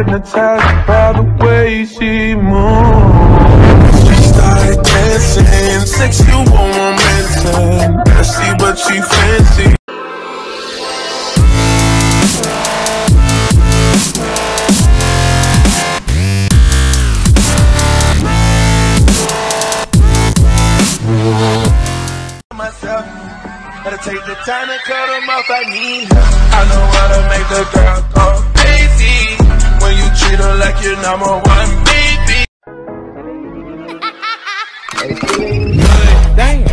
hypnotized by the way she moves. She started dancing, sexual romancing. Nasty, but she fancy. myself. Gotta take the time to cut them off. I need. I know how to make the like your number one baby. Damn.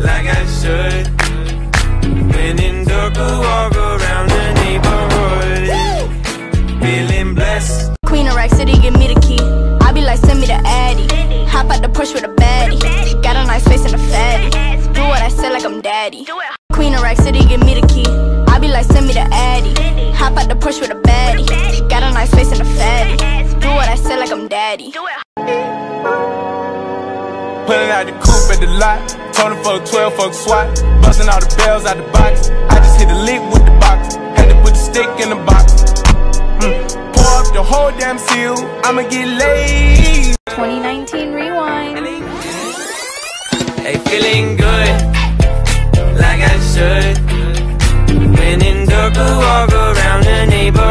Like I should. When in dark, I walk around the neighborhood. Feeling blessed. Queen of Rack City, give me the key. I be like, send me the Addy. Hop out the push with a baddie. Got a nice face and a fatty. Do what I said like I'm daddy. Queen of Rack City, give me the key. I be like, send me the Addy. Hop out the push with a baddie. Got a nice face and a. Do what I said like daddy. Pulling out the coupe at the lot. Told him fuck 12, fuck SWAT. Busting all the bells out the box. I just hit a lick with the box. Had to put the stick in the box. Mm. Pour up the whole damn seal. I'ma get laid. 2019 Rewind. Hey, feeling good. Like I should. When in dark, walk around the neighborhood.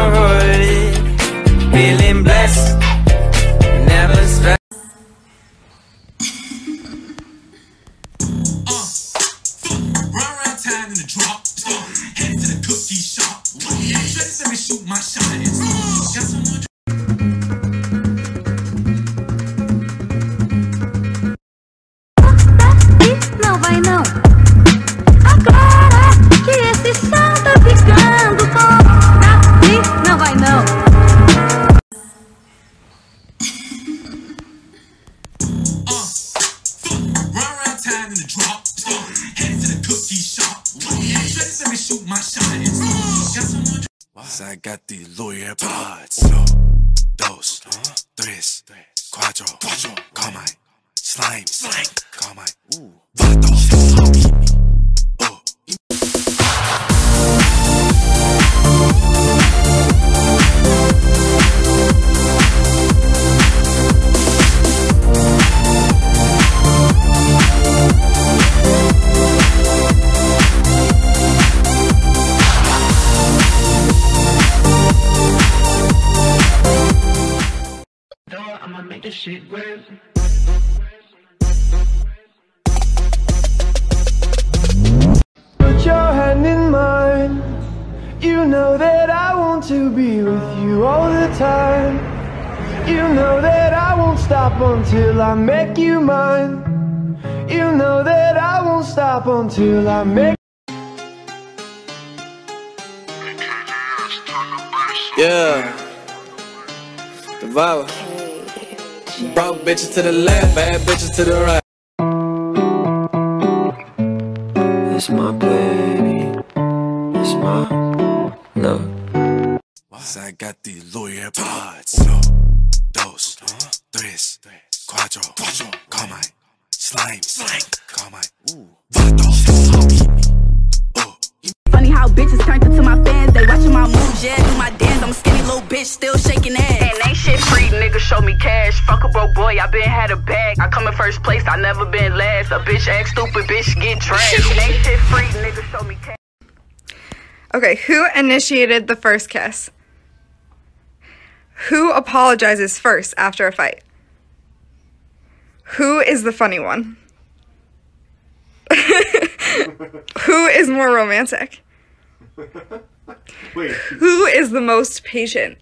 Pods. Uno, dos, tres, cuatro. Call my slime. Slime. Call my Put your hand in mine. You know that I want to be with you all the time. You know that I won't stop until I make you mine. You know that I won't stop until I make. Yeah. Devour. Broke bitches to the left, bad bitches to the right. It's my baby. It's my love. I got the lawyer pods. Uno, dos, tres, cuatro. Call my slime. Slime. Call my vato. Oh. Funny how bitches turned into my fans. They watching my moves, yeah, do my dance. I'm a skinny little bitch, still shaking ass. Show me cash. Fuck a broke boy, I been had a bag. I come in first place, I never been last. A bitch act stupid, bitch get trashed. And ain't shit free, nigga, show me cash. Okay, who initiated the first kiss? Who apologizes first after a fight? Who is the funny one? Who is more romantic? Wait, Who is the most patient?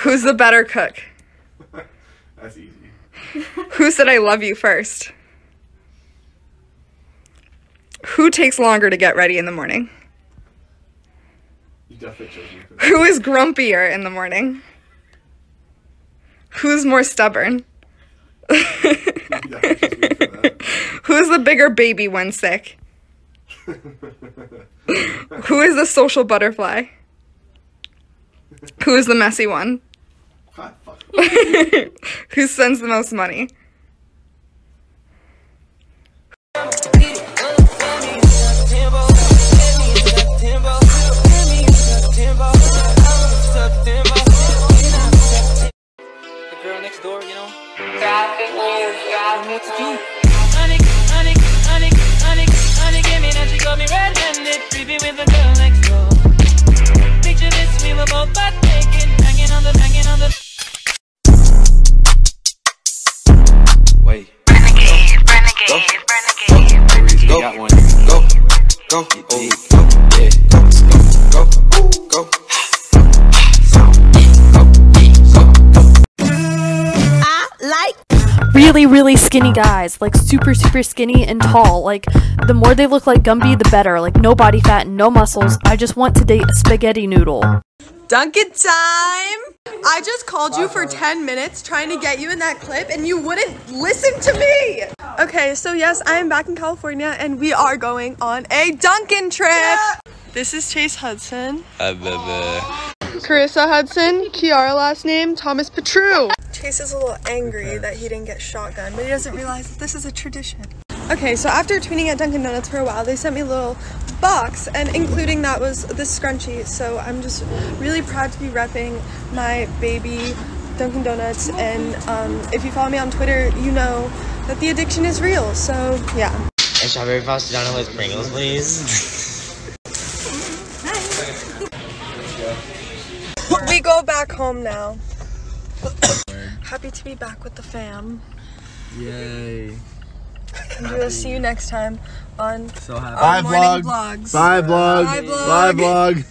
Who's the better cook? that's easy. Who said I love you first? Who takes longer to get ready in the morning? You definitely chose me. Who is grumpier in the morning? Who's more stubborn? You definitely chose me for that. Who's the bigger baby when sick? Who is the social butterfly? Who is the messy one? Who sends the most money? door, you know? Traffic. Honey, honey, honey, honey, honey, give me she got me red-handed, with girl next door. Picture this, we were both butt Go, got one. Go, go, oh, go, yeah, go, go, go, go. I like really, really skinny guys, like super, super skinny and tall. Like the more they look like Gumby, the better. Like no body fat and no muscles. I just want to date a spaghetti noodle. Dunkin' time! I just called you for 10 minutes trying to get you in that clip and you wouldn't listen to me! Okay, so yes, I am back in California and we are going on a Dunkin' trip! This is Chase Hudson, Carissa Hudson, Kiara last name, Thomas Petrou. Chase is a little angry that he didn't get shotgun, but he doesn't realize that this is a tradition. Okay, so after tweeting at Dunkin' Donuts for a while, they sent me a little box, and including that was this scrunchie. So I'm just really proud to be repping my baby Dunkin' Donuts. And um, if you follow me on Twitter, you know that the addiction is real. So yeah. And strawberry frosted donut with Pringles, please. we go back home now. Happy to be back with the fam. Yay. And we will see you next time on So happy. our Bye, morning vlog. vlogs. Bye, vlog. Bye, vlog. Bye, vlog.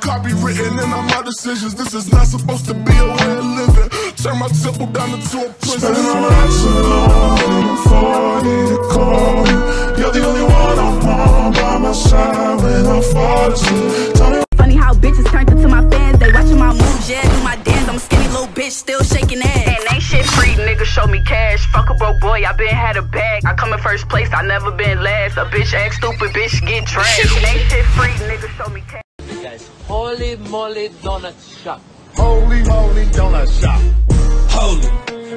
Copywritten and all my decisions. This is not supposed to be a way of living. Turn my temple down into a prison. Spending all night so long before I need to call you. You're the only one I want by my side when I fall asleep. Funny how bitches turned into my fans. They watching my moves, yeah, do my dance. I'm a skinny little bitch, still shaking show me cash. Fuck a broke boy, I been had a bag. I come in first place, I never been last. A bitch act stupid, bitch get trashed. And ain't shit free, nigga show me cash. Guys, holy moly donut shop. Holy moly donut shop. Holy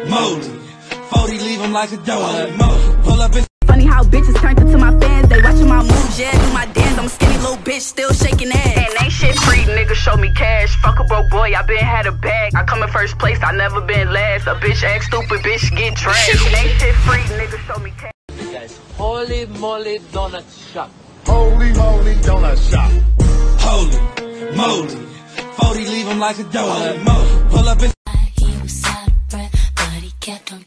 moly. 40 leave him like a donut. Mo, pull up and Funny how bitches turned into my fans. They watching my moves, yeah, do my dance. I'm a skinny little bitch, still shaking ass. And ain't shit free, nigga show me cash. Fuck a broke boy, I been had a bag. I come in first place, I never been last. A bitch act stupid, bitch get trashed. And ain't shit free, nigga show me cash. Guys, holy moly donut shop. Holy moly donut shop. Holy moly. 40 leave him like a donut. Mo, pull up and He was out of breath, but he kept on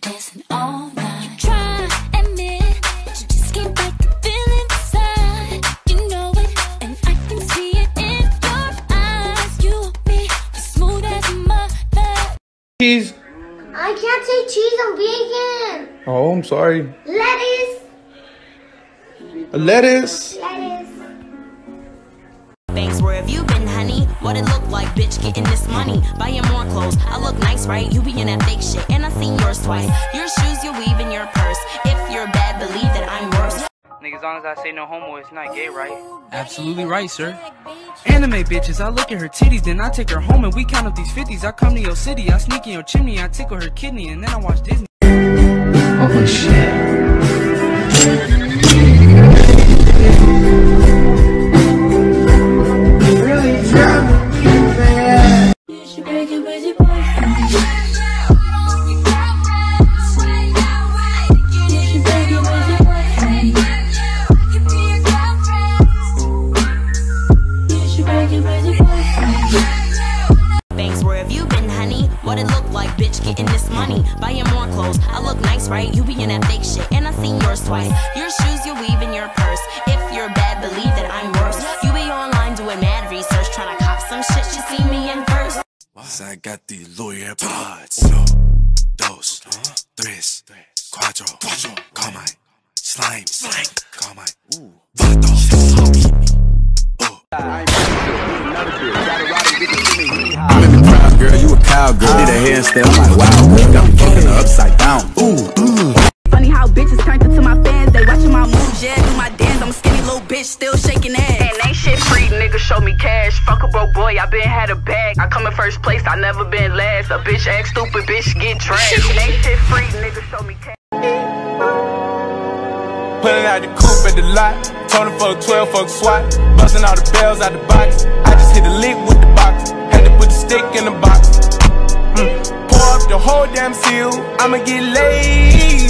cheese, I'm vegan. Oh, I'm sorry. Lettuce. Lettuce. Lettuce. Thanks, where have you been, honey? What it look like, bitch, getting this money. Buying more clothes, I look nice, right? You be in that fake shit, and I seen yours twice. Your shoes, your weave, and your purse. As long as I say no homo, it's not gay, right? Absolutely right, sir. Anime bitches, I look at her titties, then I take her home and we count up these 50s. I come to your city, I sneak in your chimney, I tickle her kidney, and then I watch Disney. Oh shit. You're believe that I'm worse. You be online doing mad research, trying to cop some shit. You see me in first. I got the lawyer pods. Uno, dos, tres, cuatro, come on, slime, slime, come on, ooh, vato. I'm in the crowd, girl. You a cowgirl. Did a handstand. I'm like, wow, girl. Got me fucking her upside down. Ooh, ooh. Bitch, still shaking ass. And ain't shit free, nigga show me cash. Fuck a broke boy, I been had a bag. I come in first place, I never been last. A bitch act stupid, bitch get trashed. And ain't shit free, nigga show me cash. Pulling out the coupe at the lot. Told him for a 12 fuck swat. Busting all the bells out the box. I just hit a lick with the box. Had to put the stick in the box. Mm. Pour up the whole damn seal. I'ma get laid.